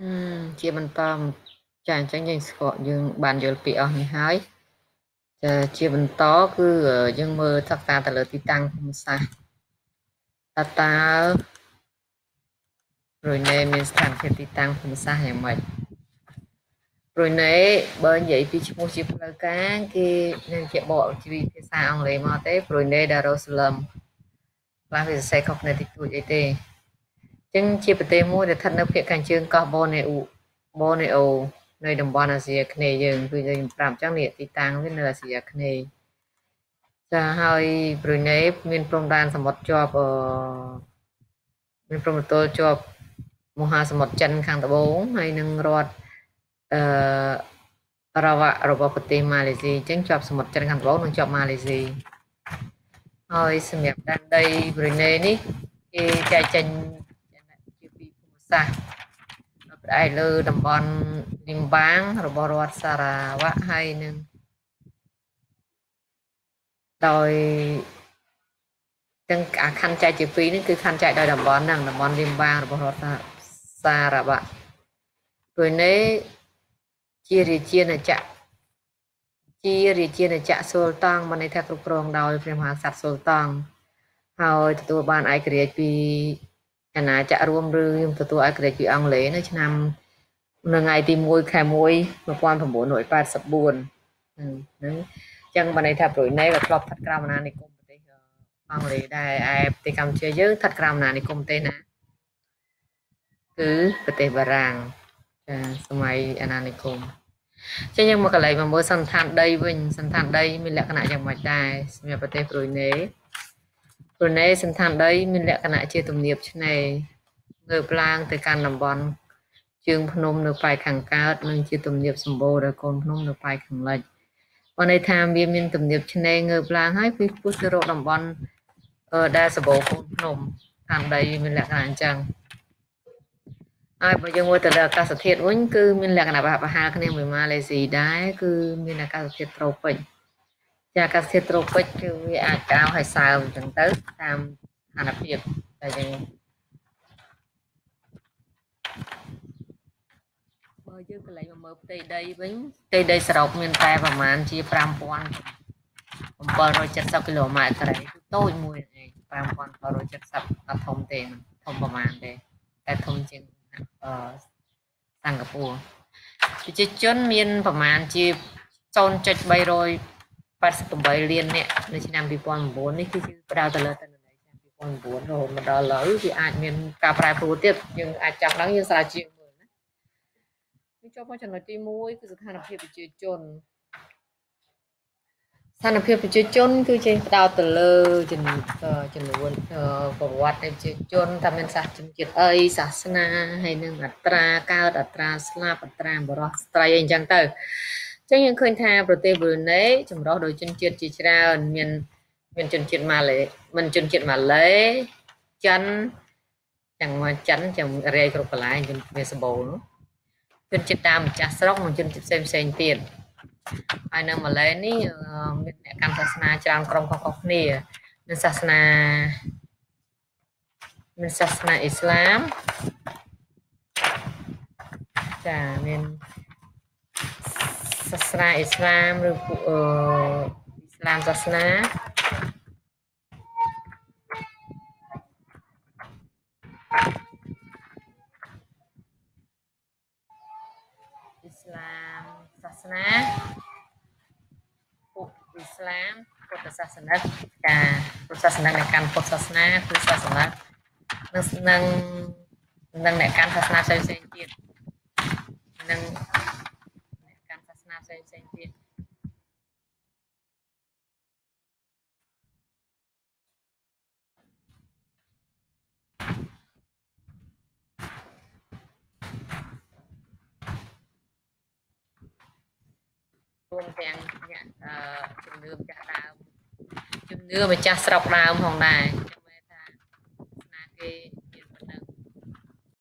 អឺជាបន្តចាអញ្ចឹងយើងស្គាល់យើងបានយល់ពីអស់នេះហើយចាជាបន្តគឺយើងមើលសិក្សាទៅលើទីតាំងភូមិសាស្ត្រថាតើរុយណេមានស្ថានភាពទីតាំងភូមិសាស្ត្រយ៉ាងម៉េចរុយណេបើនិយាយពីឈ្មោះជាផ្លូវការគេនឹងជាបកជាភាសាអង់គ្លេសមកទេរុយណេដារ៉ូសាឡឹមខ្លះវាសរសេរខុសគ្នាតិចតួចអីទេ ចឹងជាប្រទេសមួយដែលស្ថិតនៅភាគខាងជើងកោះបូណេអ៊ូបូណេអូនៅតំបន់អាស៊ីអាគ្នេយ៍យើងគឺយើងប្រាប់ចឹងនេះទីតាំងវានៅអាស៊ីអាគ្នេយ៍ចាហើយប្រ៊ុយណេមានព្រំដែនសមុទ្រជាប់អឺមានព្រំប្រទល់ជាប់មហាសមុទ្រចិនខាងត្បូងហើយនឹងរដ្ឋអឺរវៈរបស់ប្រទេសម៉ាឡេស៊ីអញ្ចឹងជាប់សមុទ្រចិនខាងត្បូងនិងជាប់ម៉ាឡេស៊ីហើយសម្រាប់ដែនដីប្រ៊ុយណេនេះគេចែកចេញជាពីភូមិ សាស្ត្រផ្អែកលើតំបន់លីមបាងរបស់រដ្ឋសារ៉ាវ៉ាក់ហើយនឹងដោយទាំងអាខណ្ឌចែកជាពីរនេះគឺខណ្ឌចែកដោយតំបន់ហ្នឹងតំបន់លីមបាងរបស់រដ្ឋសារ៉ាវ៉ាក់ព្រោះនេះជារាជាណាចក្រជារាជាណាចក្រសូលតង់បានន័យថាគ្រប់គ្រងដោយព្រះមហាក្សត្រសូលតង់ហើយទទួលបានឯករាជ្យពី អាណាចក្ររួមឬខ្ញុំទទួលឯករាជ្យពីអង់គ្លេសនៅឆ្នាំនៅថ្ងៃទី1ខែ1 1984ហ្នឹងចឹងបានន័យថាប្រុយណេក៏ធ្លាប់ស្ថិតក្រោមអាណានិគមប្រទេសអង់គ្លេសដែរឯប្រទេសកម្ពុជាយើងស្ថិតក្រោមអាណានិគមប្រទេសណាគឺប្រទេសបារាំងចាសម័យអាណានិគមចឹងយើងមកកន្លែងមកមើលសន្តានដីវិញសន្តានដីមានលក្ខណៈយ៉ាងម៉េចដែរសម្រាប់ប្រទេសប្រុយណេ ប្រុយណេសន្តានដី មានលក្ខណៈជាទំនាបឆ្នេរងើបឡើងទៅកាន់តំបន់ជើងភ្នំនៅប៉ែកខាងកើតនិងជាទំនាបសម្បូរដោយកូនភ្នំនៅប៉ែកខាងលិចបើន័យថាវាមានទំនាបឆ្នេរងើបឡើងហើយពីពុះទៅរកតំបន់ដែលសម្បូរកូនភ្នំខាងដីមានលក្ខណៈអញ្ចឹងហើយបើយើងមើលទៅលើអាកាសធាតុវិញគឺមានលក្ខណៈប្រហែលគ្នាមួយម៉ាឡេស៊ីដែរគឺមានអាកាសធាតុត្រូពិកចា អាកាសធាតុត្រូពិកគឺវាអាចក្តៅហើយសើមអញ្ចឹងទៅតាមស្ថានភាពតែយើងបើយើងកន្លែងមកមើលផ្ទៃដីវិញផ្ទៃដីសរុបមានតែប្រមាណជា5770គីឡូម៉ែត្រគឺតូចមួយឯង5770អត់ធំទេធំប្រមាណទេតែធំជាងអឺសិង្ហបុរីប្រជាជនមានប្រមាណជា 0.388លាននាក់នៅឆ្នាំ2009នេះគឺជាផ្ដោតទៅលើទិន្នន័យឆ្នាំ2009រហូតមកដល់ឥឡូវវាអាចមានការប្រែប្រួលទៀតយើងអាចចាប់ដឹងយើងស្រាវជ្រាវមើលណានេះចូលមកចំណុចទី1គឺស្ថានភាពប្រជាជនស្ថានភាពប្រជាជន គឺជាផ្ដោតទៅលើចំនួនចំនួនប្រវត្តិនៃប្រជាជនថាមានសាសជនជាតិអីសាសនាហើយនឹងអត្រាកើតអត្រាស្លាប់អត្រាបរោះស្ត្រីអីអញ្ចឹងទៅអញ្ចឹងយើងឃើញថាប្រទេសប៊្រូណេចម្រុះដោយជនជាតិជាច្រើនមានមានជនជាតិម៉ាឡេមិនជនជាតិម៉ាឡេចិនទាំងមកចិនទាំងរាយគ្រប់កន្លែងជនវាសម្បូរជនជាតិតាមម្ចាស់ស្រុកនិងជនជាតិផ្សេងផ្សេងទៀតហើយនៅម៉ាឡេនេះមានអ្នកកាន់សាសនាច្រើនក្រុមខុសៗគ្នាមានសាសនាមានសាសនាអ៊ីស្លាមចាមាន សាសនាអ៊ីស្លាមឬពួកអឺអ៊ីស្លាមសាសនាអ៊ីស្លាមសាសនាស្លាមពុទ្ធសាសនិកការពុទ្ធសាសនិកអ្នកកាន់ពុទ្ធសាសនាគឺសាសនានឹងនឹងអ្នកកាន់សាសនាផ្សេងផ្សេងទៀតនឹងអ្នក កាន់សាសនាផ្សេងផ្សេងទៀតរួមទាំងអ្នកជំនឿម្ចាស់ដើមជំនឿម្ចាស់ស្រុកដើមផងដែរ